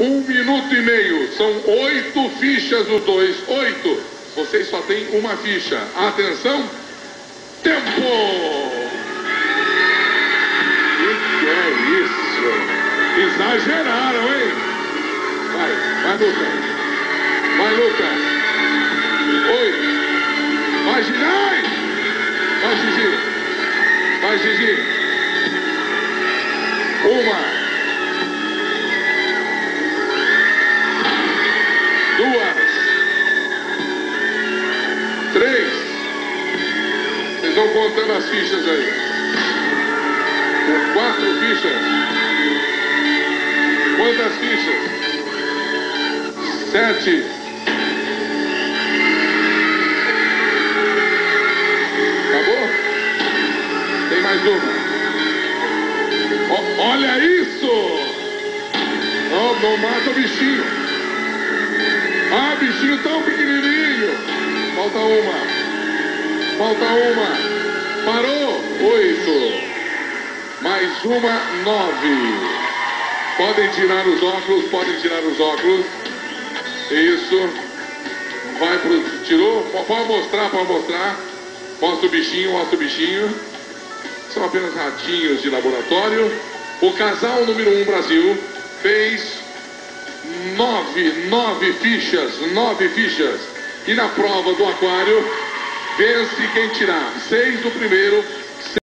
Um minuto e meio. São oito fichas os dois. Oito. Vocês só têm uma ficha. Atenção. Tempo! Que que é isso? Exageraram, hein? Vai, vai, Lucas. Vai, Lucas. Oito. Vai, Girai. Vai, Gigi. Vai, Gigi. Uma. Três. Vocês vão contando as fichas aí. Quatro fichas. Quantas fichas? Sete. Acabou? Tem mais uma. Ó, olha isso! Ó, não mata o bichinho. Ah, bichinho tão pequenininho. Falta uma. Falta uma. Parou. Oito. Mais uma, nove. Podem tirar os óculos, podem tirar os óculos. Isso. Vai pro. Tirou? Pode mostrar, pode mostrar. Mostra o bichinho, mostra o bichinho. São apenas ratinhos de laboratório. O casal número um Brasil fez nove, nove fichas, nove fichas. E na prova do aquário, vence quem tirar. Seis do primeiro